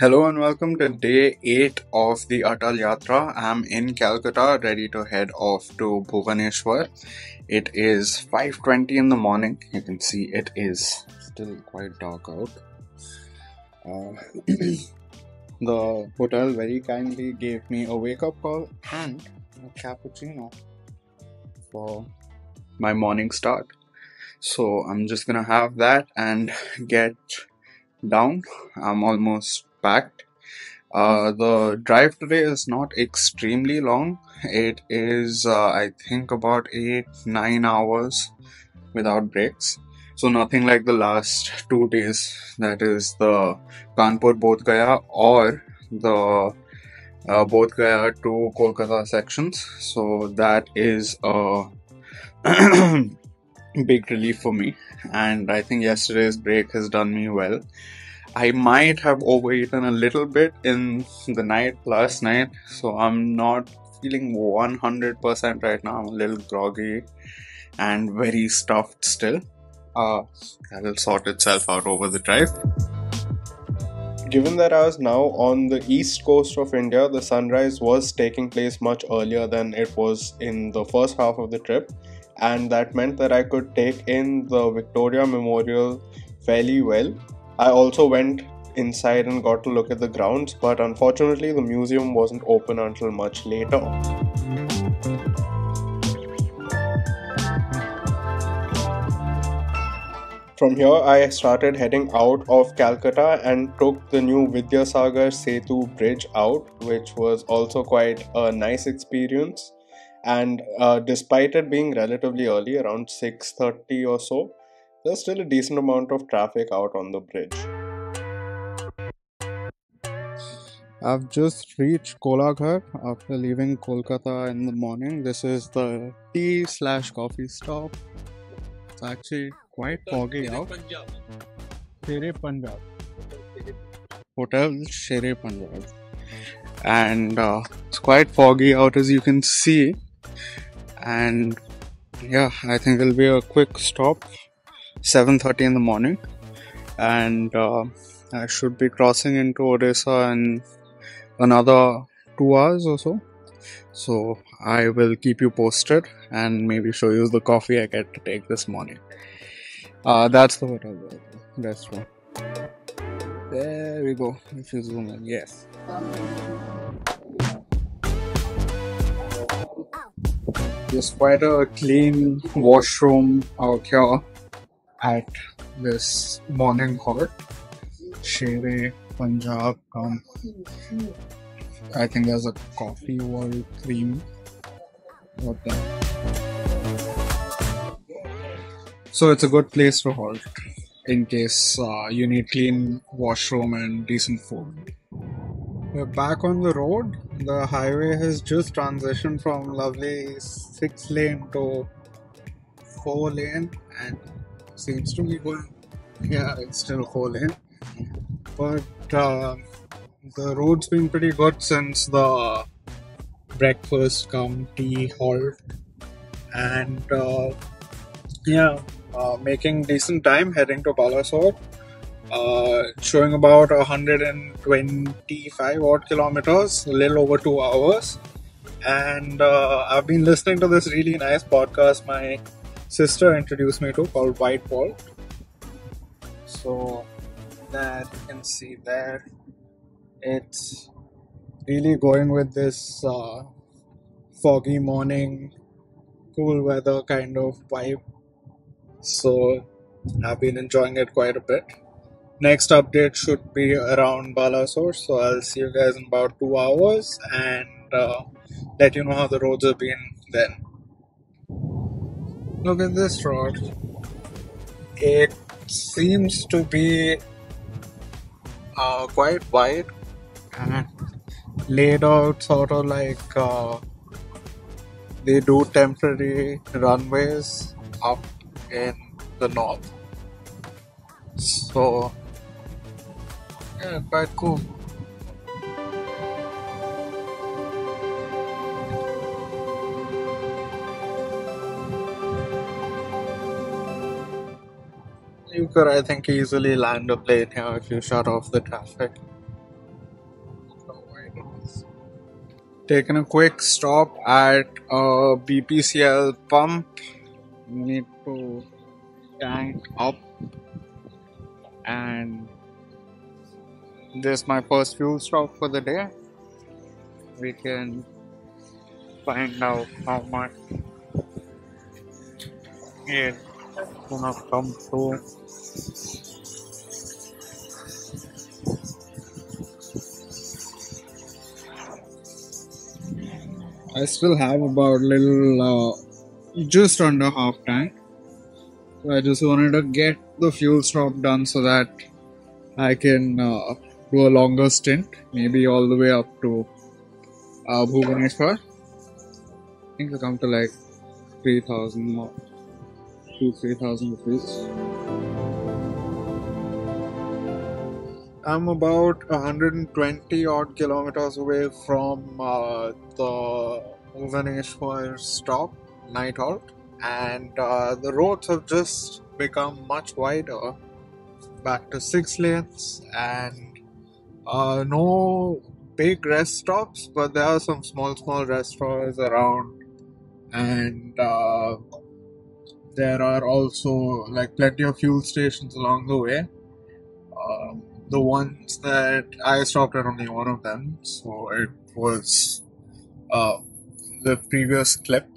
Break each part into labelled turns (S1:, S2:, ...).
S1: Hello and welcome to day 8 of the Atal Yatra. I'm in Calcutta ready to head off to Bhubaneswar. It is 5:20 in the morning. You can see it is still quite dark out. Uh, the hotel very kindly gave me a wake up call and a cappuccino for my morning start. So I'm just gonna have that and get down. I'm almost packed. Uh, the drive today is not extremely long. It is, uh, I think, about 8 9 hours without breaks. So, nothing like the last two days that is, the Kanpur Bodh Gaya or the uh, Bodh Gaya to Kolkata sections. So, that is a big relief for me. And I think yesterday's break has done me well. I might have overeaten a little bit in the night last night, so I'm not feeling 100% right now. I'm a little groggy and very stuffed still. Uh, that'll sort itself out over the drive.
S2: Given that I was now on the east coast of India, the sunrise was taking place much earlier than it was in the first half of the trip, and that meant that I could take in the Victoria Memorial fairly well. I also went inside and got to look at the grounds, but unfortunately, the museum wasn't open until much later. From here, I started heading out of Calcutta and took the new Vidyasagar Setu bridge out, which was also quite a nice experience. And uh, despite it being relatively early, around 6:30 or so, there's still a decent amount of traffic out on the bridge.
S1: I've just reached Kolaghat after leaving Kolkata in the morning. This is the tea slash coffee stop. It's actually quite foggy out. Shere Punjab. Hotel Shere Punjab. And uh, it's quite foggy out as you can see. And yeah, I think it'll be a quick stop 7.30 in the morning and uh, I should be crossing into Odisha in another two hours or so. So I will keep you posted and maybe show you the coffee I get to take this morning. Uh, that's the hotel. That's one. There we go. If you zoom in, yes. There's quite a clean washroom out here at this morning halt. Shere Punjab um, I think there's a coffee wall cream. What the? So it's a good place to halt in case uh, you need clean washroom and decent food. We're back on the road. The highway has just transitioned from lovely six lane to four lane and seems to be going. Yeah, it's still four lane, but uh, the road's been pretty good since the breakfast come tea halt, and uh, yeah, uh, making decent time heading to Balasore. Uh, showing about 125 odd kilometers, a little over two hours. And uh, I've been listening to this really nice podcast my sister introduced me to called White Wall. So that you can see there, it's really going with this uh, foggy morning, cool weather kind of vibe. So I've been enjoying it quite a bit. Next update should be around Balasore, so I'll see you guys in about two hours and uh, let you know how the roads have been then. Look at this road. It seems to be uh, quite wide and laid out sort of like uh, they do temporary runways up in the north. So, yeah, quite cool. could, I think, easily land a plane here if you shut off the traffic. Taking a quick stop at a BPCL pump. Need to tank up, and this is my first fuel stop for the day. We can find out how much it it's gonna come through. I still have about little, uh, just under half tank. So I just wanted to get the fuel stop done so that I can uh, do a longer stint, maybe all the way up to uh, Bhubaneswar. I think I'll come to like 3000 more, 2 3000 rupees. I'm about 120 odd kilometers away from uh, the Bhubaneswar stop, night halt, and uh, the roads have just become much wider, back to six lanes, and uh, no big rest stops, but there are some small, small restaurants around, and uh, there are also like plenty of fuel stations along the way. Um, the ones that I stopped at only one of them, so it was uh, the previous clip.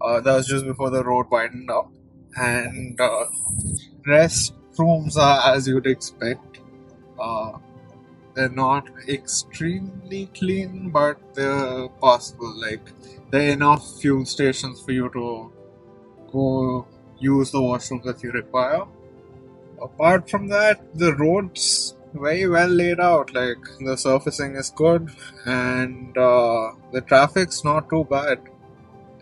S1: Uh, that was just before the road widened up, and uh, restrooms are as you'd expect. Uh, they're not extremely clean, but they're possible. Like there are enough fuel stations for you to go use the washrooms if you require apart from that, the roads very well laid out. Like the surfacing is good, and uh, the traffic's not too bad,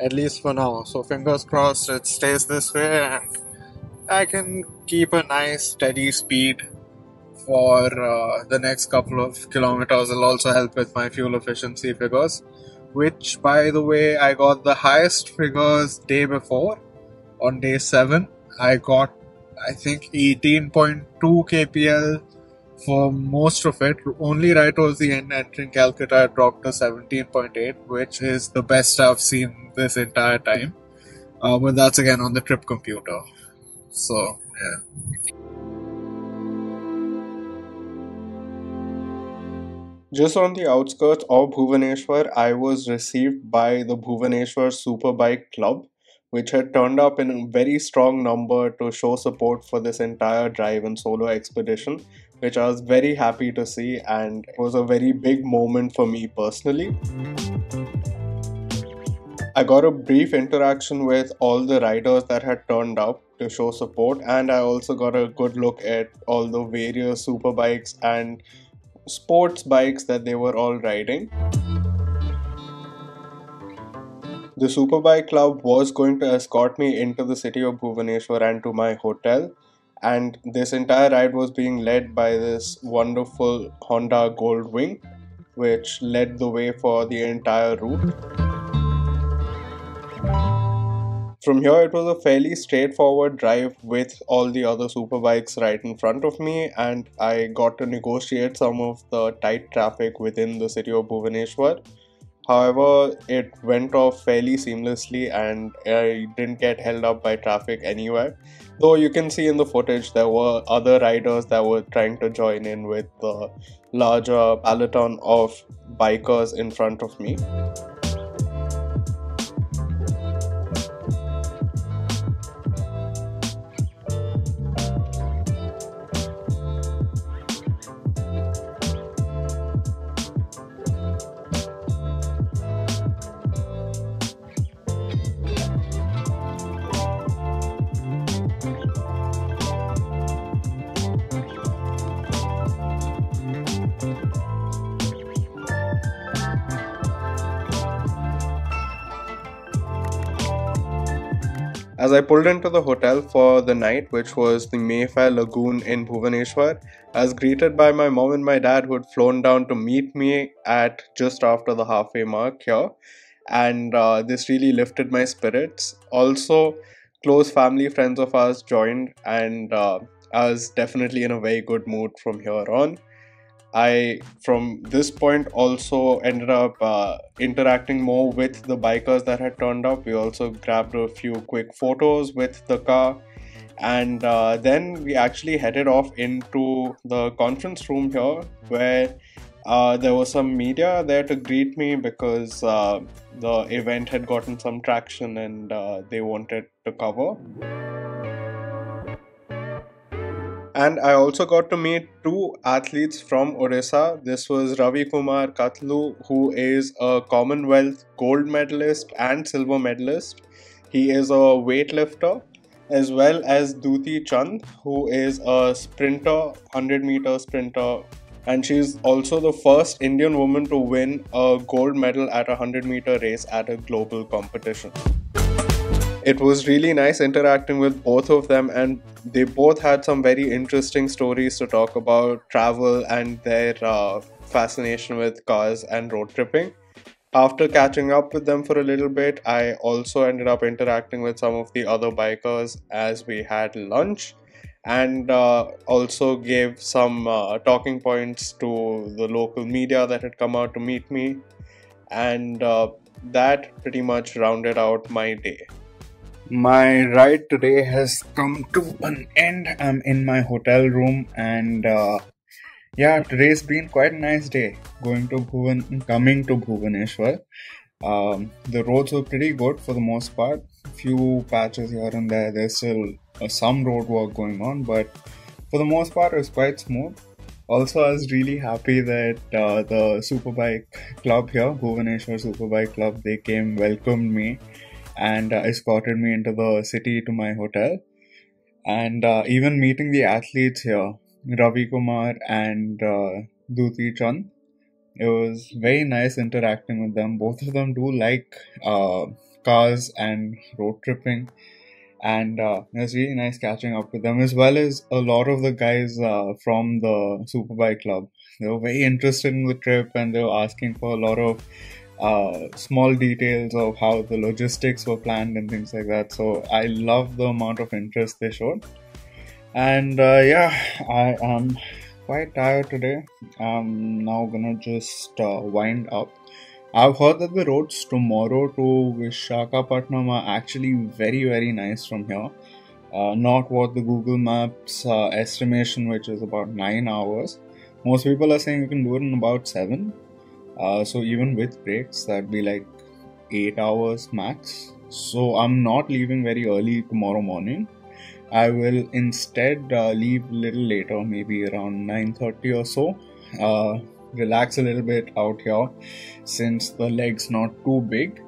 S1: at least for now. So fingers crossed it stays this way, and I can keep a nice steady speed for uh, the next couple of kilometers. It'll also help with my fuel efficiency figures, which, by the way, I got the highest figures day before on day seven. I got I think 18.2 kpl for most of it. Only right towards the end, entering Calcutta, it dropped to 17.8, which is the best I've seen this entire time. Uh, but that's again on the trip computer. So, yeah.
S2: Just on the outskirts of Bhubaneswar, I was received by the Bhubaneswar Superbike Club, which had turned up in a very strong number to show support for this entire drive and solo expedition, which I was very happy to see, and it was a very big moment for me personally. I got a brief interaction with all the riders that had turned up to show support, and I also got a good look at all the various superbikes and sports bikes that they were all riding. The Superbike Club was going to escort me into the city of Bhubaneswar and to my hotel, and this entire ride was being led by this wonderful Honda Goldwing, which led the way for the entire route. From here, it was a fairly straightforward drive with all the other superbikes right in front of me, and I got to negotiate some of the tight traffic within the city of Bhubaneswar. However, it went off fairly seamlessly, and uh, I didn't get held up by traffic anywhere. Though you can see in the footage, there were other riders that were trying to join in with the larger peloton of bikers in front of me. As I pulled into the hotel for the night, which was the Mayfair Lagoon in Bhubaneswar, I was greeted by my mom and my dad who had flown down to meet me at just after the halfway mark here. And uh, this really lifted my spirits. Also, close family friends of ours joined, and uh, I was definitely in a very good mood from here on. I, from this point, also ended up uh, interacting more with the bikers that had turned up. We also grabbed a few quick photos with the car. And uh, then we actually headed off into the conference room here where uh, there was some media there to greet me because uh, the event had gotten some traction and uh, they wanted to cover and I also got to meet two athletes from Odisha. This was Ravi Kumar Katulu, who is a Commonwealth gold medalist and silver medalist. He is a weightlifter, as well as Dutee Chand, who is a sprinter, 100 meter sprinter, and she's also the first Indian woman to win a gold medal at a 100 meter race at a global competition it was really nice interacting with both of them and they both had some very interesting stories to talk about travel and their uh, fascination with cars and road tripping. After catching up with them for a little bit i also ended up interacting with some of the other bikers as we had lunch and uh, also gave some uh, talking points to the local media that had come out to meet me. And uh, that pretty much rounded out my day
S1: my ride today has come to an end. I'm in my hotel room, and uh, yeah, today's been quite a nice day. Going to Bhuvan, coming to Bhubaneswar. Um, the roads were pretty good for the most part. Few patches here and there. There's still uh, some road work going on, but for the most part, it was quite smooth. Also, I was really happy that uh, the Superbike Club here, Bhubaneswar Superbike Club, they came, welcomed me and uh, escorted me into the city to my hotel. And uh, even meeting the athletes here, Ravi Kumar and uh, Dutee Chand, it was very nice interacting with them. Both of them do like uh, cars and road tripping, and uh, it was really nice catching up with them as well as a lot of the guys uh, from the Superbike Club. They were very interested in the trip and they were asking for a lot of uh, small details of how the logistics were planned and things like that. So I love the amount of interest they showed. And uh, yeah, I am quite tired today. I'm now gonna just uh, wind up. I've heard that the roads tomorrow to Vishakhapatnam are actually very, very nice from here. Uh, not what the Google Maps uh, estimation, which is about 9 hours. Most people are saying you can do it in about 7. Uh, so even with breaks, that'd be like eight hours max. So I'm not leaving very early tomorrow morning. I will instead uh, leave a little later, maybe around 9:30 or so. Uh, relax a little bit out here, since the leg's not too big.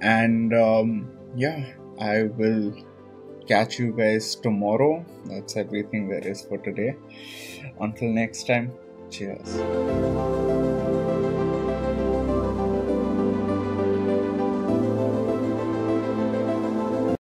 S1: And um, yeah, I will catch you guys tomorrow. That's everything there is for today. Until next time, cheers.